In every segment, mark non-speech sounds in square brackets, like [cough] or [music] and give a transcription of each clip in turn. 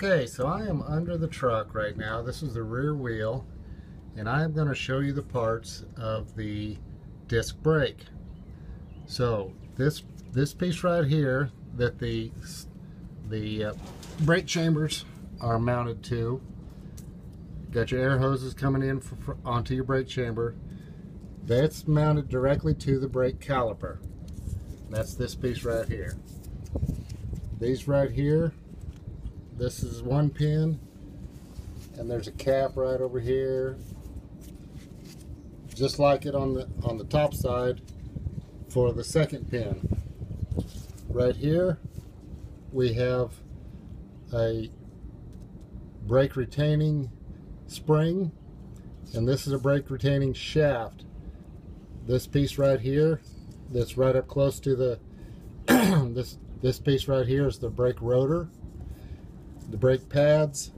Okay, so I am under the truck right now. This is the rear wheel, and I am going to show you the parts of the disc brake. So this this piece right here that the the uh, brake chambers are mounted to. Got your air hoses coming in for, for, onto your brake chamber. That's mounted directly to the brake caliper. That's this piece right here. These right here this is one pin and there's a cap right over here. Just like it on the on the top side for the second pin. Right here we have a brake retaining spring and this is a brake retaining shaft. This piece right here that's right up close to the [clears throat] this this piece right here is the brake rotor the brake pads,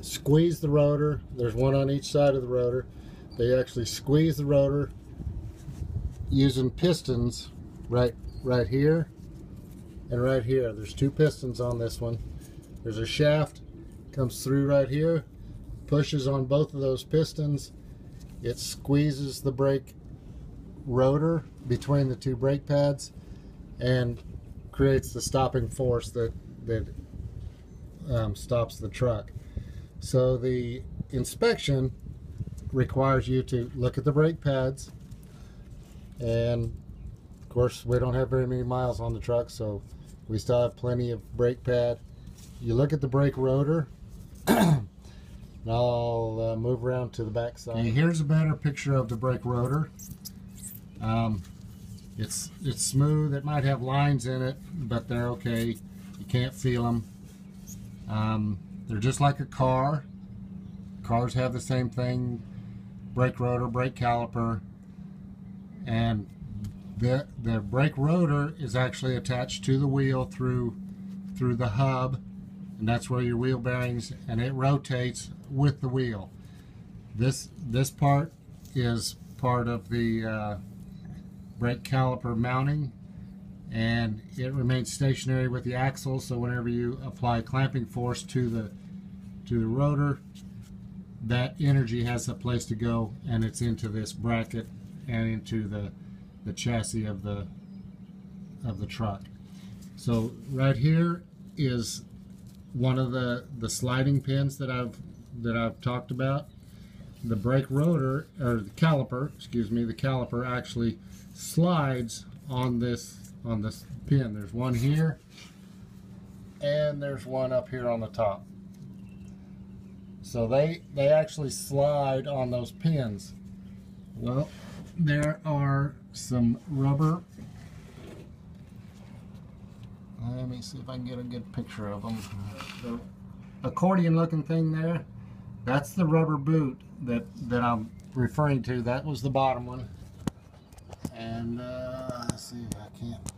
squeeze the rotor. There's one on each side of the rotor. They actually squeeze the rotor using pistons right right here and right here. There's two pistons on this one. There's a shaft comes through right here, pushes on both of those pistons. It squeezes the brake rotor between the two brake pads and creates the stopping force that that um, stops the truck. So the inspection requires you to look at the brake pads and of course we don't have very many miles on the truck so we still have plenty of brake pad. You look at the brake rotor [clears throat] and I'll uh, move around to the back side. Here's a better picture of the brake rotor. Um, it's it's smooth. It might have lines in it, but they're okay. You can't feel them. Um, they're just like a car. Cars have the same thing, brake rotor, brake caliper, and the, the brake rotor is actually attached to the wheel through, through the hub, and that's where your wheel bearings, and it rotates with the wheel. This, this part is part of the uh, brake caliper mounting and it remains stationary with the axle so whenever you apply clamping force to the to the rotor that energy has a place to go and it's into this bracket and into the the chassis of the of the truck. So right here is one of the the sliding pins that I've that I've talked about. The brake rotor or the caliper excuse me the caliper actually slides on this on this pin. There's one here and there's one up here on the top. So they, they actually slide on those pins. Well, there are some rubber. Let me see if I can get a good picture of them. The accordion looking thing there, that's the rubber boot that, that I'm referring to. That was the bottom one. And uh, let's see if I can't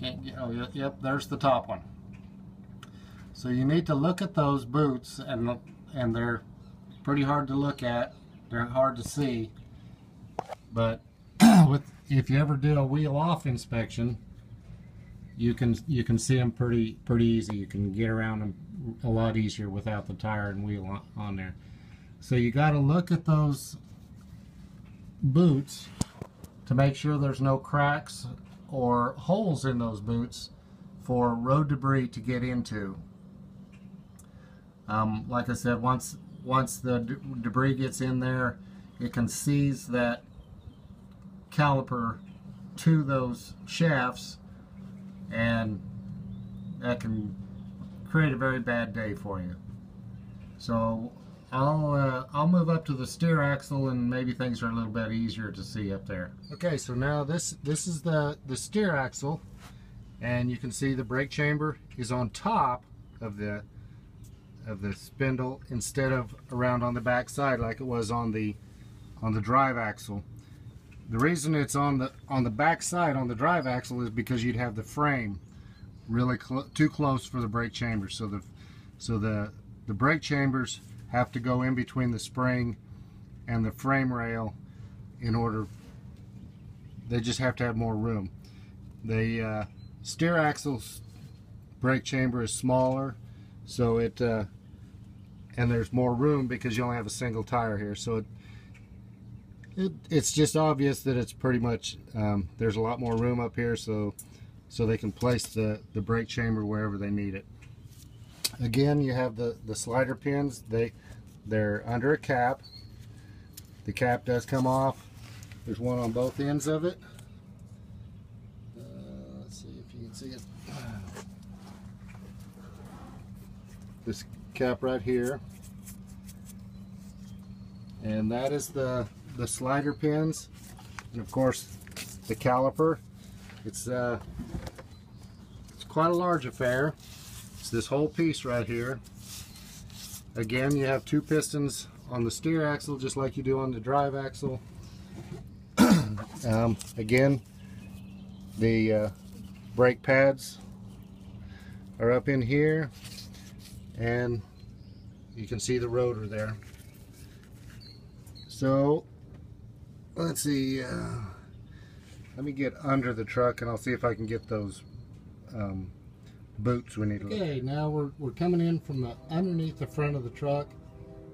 Can't get, oh, yep, there's the top one. So you need to look at those boots, and, and they're pretty hard to look at. They're hard to see. But [clears throat] with if you ever do a wheel off inspection, you can you can see them pretty pretty easy. You can get around them a lot easier without the tire and wheel on, on there. So you got to look at those boots to make sure there's no cracks or holes in those boots for road debris to get into. Um, like I said, once once the de debris gets in there, it can seize that caliper to those shafts and that can create a very bad day for you. So I'll uh, I'll move up to the steer axle and maybe things are a little bit easier to see up there. Okay, so now this this is the the steer axle, and you can see the brake chamber is on top of the of the spindle instead of around on the back side like it was on the on the drive axle. The reason it's on the on the back side on the drive axle is because you'd have the frame really too close for the brake chamber. So the so the the brake chambers have to go in between the spring and the frame rail in order they just have to have more room the uh, steer axle brake chamber is smaller, so it uh, and there's more room because you only have a single tire here. So it, it it's just obvious that it's pretty much um, there's a lot more room up here, so so they can place the the brake chamber wherever they need it. Again, you have the the slider pins. They they're under a cap. The cap does come off. There's one on both ends of it. Uh, let's see if you can see it. [sighs] This cap right here. And that is the, the slider pins. And of course, the caliper. It's, uh, it's quite a large affair. It's this whole piece right here. Again, you have two pistons on the steer axle just like you do on the drive axle. [clears throat] um, again, the uh, brake pads are up in here and you can see the rotor there. So let's see, uh, let me get under the truck and I'll see if I can get those um, boots we need to Okay, now we're, we're coming in from the underneath the front of the truck.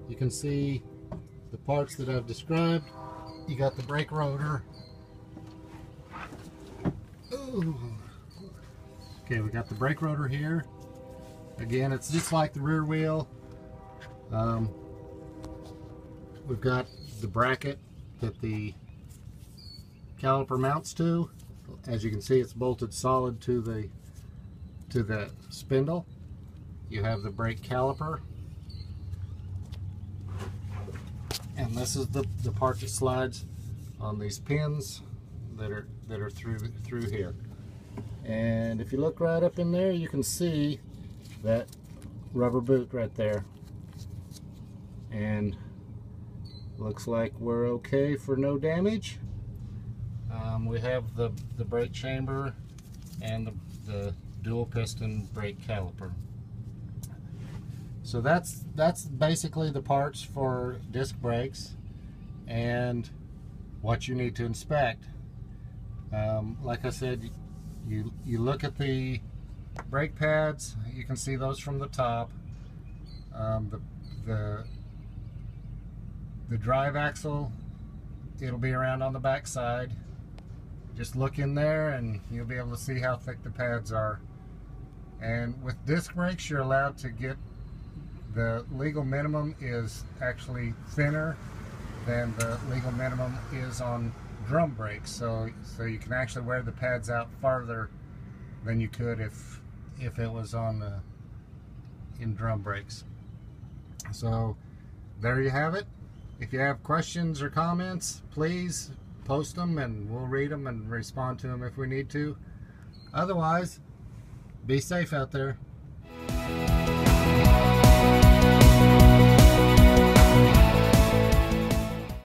You can see the parts that I've described. You got the brake rotor. Ooh. Okay, we got the brake rotor here. Again, it's just like the rear wheel. Um, we've got the bracket that the caliper mounts to. As you can see, it's bolted solid to the to the spindle. You have the brake caliper. And this is the, the part that slides on these pins that are that are through through here. And if you look right up in there, you can see that rubber boot right there. And looks like we're okay for no damage. Um, we have the, the brake chamber and the, the dual piston brake caliper. So that's that's basically the parts for disc brakes and what you need to inspect. Um, like I said, you you look at the brake pads you can see those from the top um, the, the the drive axle it'll be around on the back side just look in there and you'll be able to see how thick the pads are and with disc brakes you're allowed to get the legal minimum is actually thinner than the legal minimum is on drum brakes so so you can actually wear the pads out farther than you could if if it was on the in drum brakes. So there you have it. If you have questions or comments, please post them and we'll read them and respond to them if we need to. Otherwise, be safe out there.